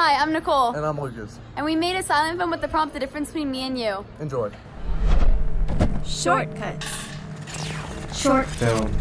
Hi, I'm Nicole. And I'm Lucas. And we made a silent film with the prompt The Difference Between Me and You. Enjoy. Short Cuts. Short film.